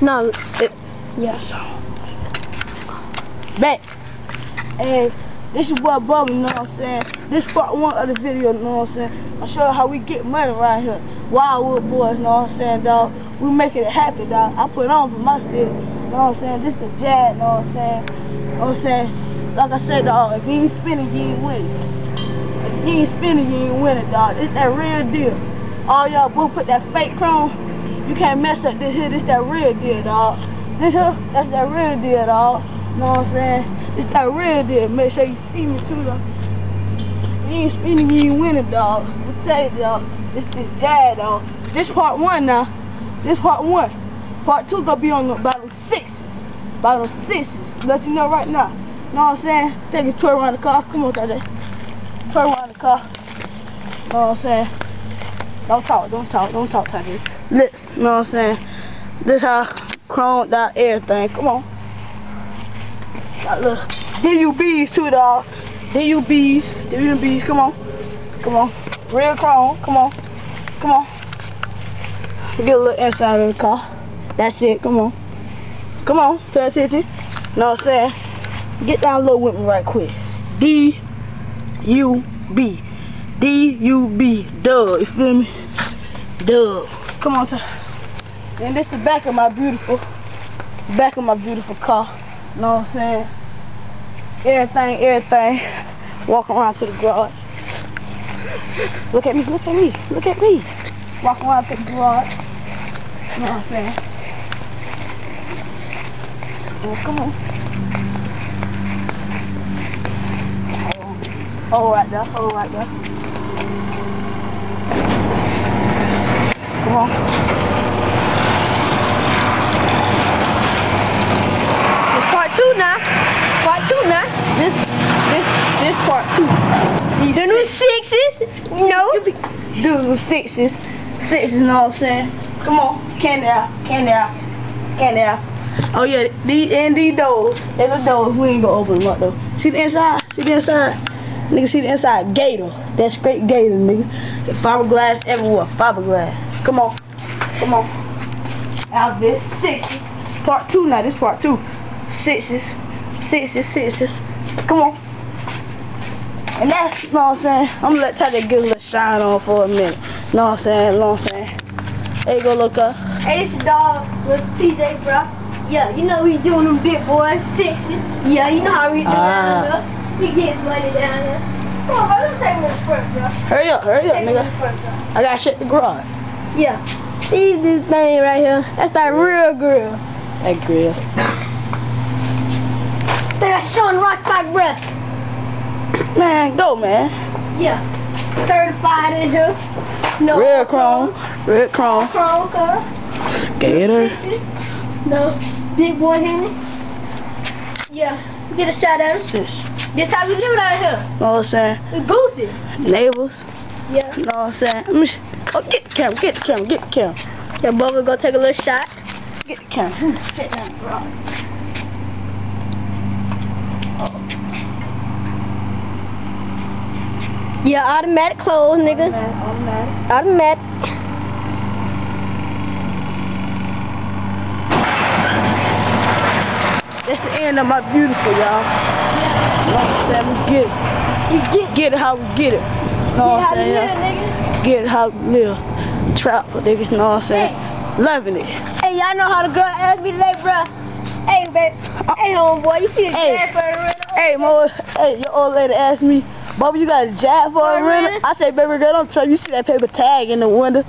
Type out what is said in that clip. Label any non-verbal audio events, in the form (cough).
No, it, yes. Back. And this is what Bubba, you know what I'm saying? This part one of the video, you know what I'm saying? I'm showing how we get money right here. Wildwood boys, you know what I'm saying, dog? We making it happen, dog. I put on for my city, you know what I'm saying? This the Jag, you know what I'm saying? You know what I'm saying? Like I said, dog, if you ain't spinning, you ain't winning. If you ain't spinning, you ain't winning, dog. It's that real deal. All y'all boys put that fake chrome, you can't mess up this here. This that real deal, dog. This (laughs) here, that's that real deal, dog. You know what I'm saying? It's that real deal. Make sure you see me too, though. You ain't spinning, you ain't winning, dog. I tell you, dog. This this jazz, dog. This part one now. This part one. Part two gonna be on the about sixes. About those sixes. Let you know right now. Know what I'm saying? Take a tour around the car. Come on, Daddy. Tour around the car. Know what I'm saying? Don't talk, don't talk, don't talk, Teddy. Look, you know what I'm saying? This how chromed out everything. Come on. Got little DUBs too, dog. DUBs, DUBs, come on. Come on. Real chrome, come on. Come on. Get a little inside of the car. That's it, come on. Come on, pay attention. Know what I'm saying? Get down low with me right quick. D U B. D U B. Dub. You feel me? Dub. Come on, t- and this the back of my beautiful, back of my beautiful car. You know what I'm saying? Everything, everything. Walk around to the garage. Look at me, look at me, look at me. Walk around to the garage. You know what I'm saying? Oh, come on. Hold right there, hold right there. Come on. It's part two now. Part two now. This, this, this part two. These The new six- sixes. No. Dude with sixes. Sixes, you know what I'm saying? Come on. Candy out. Candy out. Candy out. Oh yeah, these and these doors. There's a door. We ain't gonna open them up though. See the inside? See the inside? Nigga, see the inside? Gator. That's straight gator, nigga. Fiberglass everywhere. Fiberglass. Come on. Come on. Outfit. Sixes. Part two now. This part two. Sixes. Sixes. Sixes. Come on. And that's, you know what I'm saying? I'm gonna let Tata get a little shine on for a minute. You Know what I'm saying? You Know what I'm saying? You go, look up. Hey, this is dog with TJ, bro. Yeah, you know we doing them big boys, sixes. Yeah, you know how we do Ah. down here. We get money down here. Come on, bro, let me take the front, bro. Hurry up, hurry up, Take me to the nigga. I got shit to garage. Yeah. These this thing right here. That's that real grill. That grill. They got Sean Rock Pack breath. Man, go, man. Yeah. Certified in here. No. Red chrome. Red chrome. Chrome car. Gator. No. Big boy Henry. Yeah. Get a shot at him. This how we do down here. know what I'm saying? We boosted. Neighbors. Yeah. Know what I'm saying? Let me sh- oh, get the camera, get the camera, get the camera. Yeah, Bubba go take a little shot. Get the camera. Let Sit down, bro. Yeah, automatic close, niggas. Automatic. Automatic. That's the end of my beautiful, y'all. What I'm saying? We get it. Get it how we get it. Know what I'm saying? live. Get how we live. Trap, nigga. Know what I'm saying? Loving it. Hey, y'all know how the girl asked me today, bruh. Hey, babe. Hey, homeboy, you see the Hey. gas for the rental? Hey, Mo, hey, your old lady asked me, Bubba, you got a job for a For a rental? I say, baby girl, don't tell you see that paper tag in the window.